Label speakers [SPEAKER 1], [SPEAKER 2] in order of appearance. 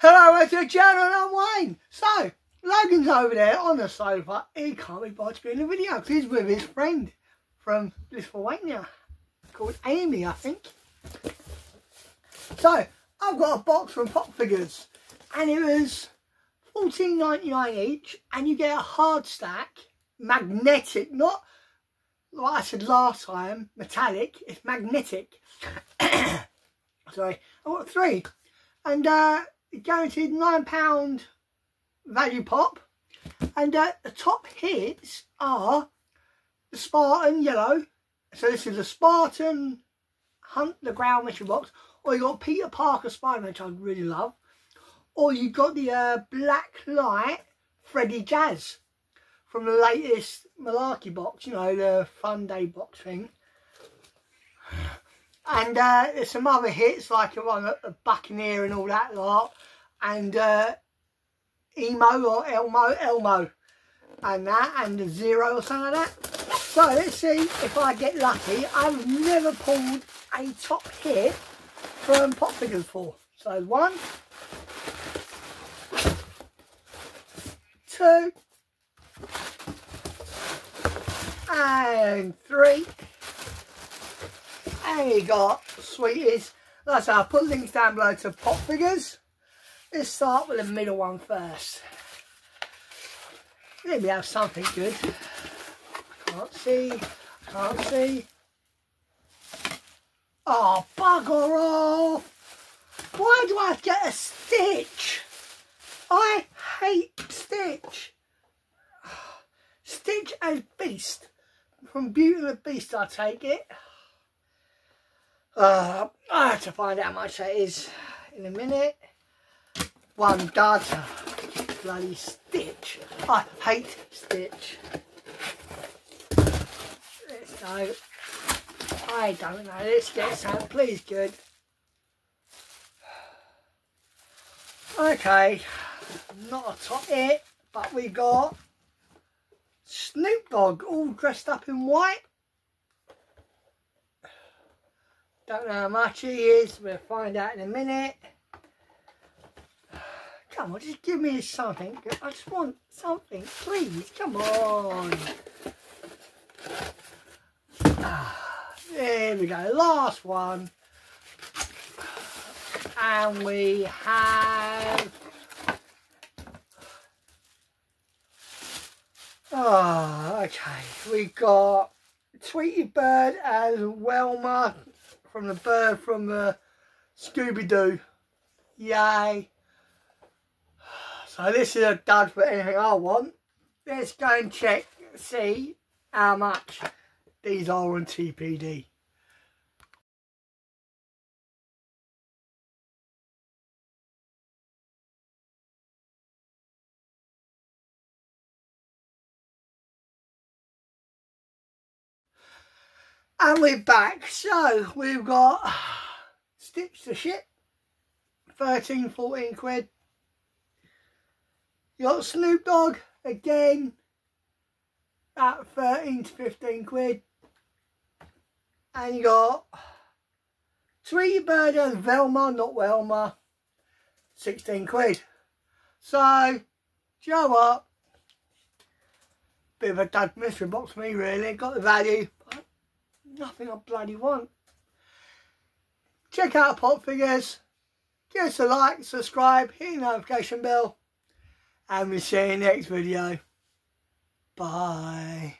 [SPEAKER 1] Hello, it's and I'm Wayne. So, Logan's over there on the sofa. He can't be bothered to be in the video because he's with his friend from Lithuania called Amy, I think. So, I've got a box from Pop Figures and it was fourteen ninety nine each and you get a hard stack, magnetic, not like I said last time, metallic, it's magnetic. Sorry, I got three. And uh, guaranteed £9 value pop. And uh, the top hits are the Spartan yellow. So this is the Spartan Hunt the Ground mission box. Or you got Peter Parker Spider-Man, which I really love. Or you got the uh, Black Light Freddy Jazz from the latest Malarkey box, you know, the Fun Day box thing. And uh, there's some other hits like a one at the Buccaneer and all that lot. And uh, Emo or Elmo, Elmo. And that, and the Zero or something like that. So let's see if I get lucky. I've never pulled a top hit from Pop Figures before. So one, two, and three. And you got Sweeties. that's I said, I'll put links down below to Pop Figures. Let's start with the middle one first. Let me have something good. Can't see. Can't see. Oh, bugger off. Why do I get a Stitch? I hate Stitch. Stitch as Beast. From Beauty and the Beast, I take it. Uh, I have to find out how much that is in a minute. One does. Bloody Stitch. I hate Stitch. Let's go. I don't know. Let's get some. Please, good. Okay. Not a top hit, but we got Snoop Dogg all dressed up in white. Don't know how much he is. We'll find out in a minute. Come on, just give me something. I just want something, please. Come on. Ah, there we go. Last one. And we have... Oh, okay. We got Tweety Bird as Velma from the bird from the Scooby-Doo. Yay. So this is a dud for anything I want. Let's go and check, see how much these are on TPD. And we're back. So we've got Stitch the Ship, 13, 14 quid. You got Snoop Dogg again at 13 to 15 quid. And you got Tweety Bird and Velma, not Velma, 16 quid. So, Joe up. Bit of a dud mystery box for me really, got the value nothing I bloody want. Check out Pop Figures. Give us a like, subscribe, hit the notification bell. And we'll see you next video. Bye.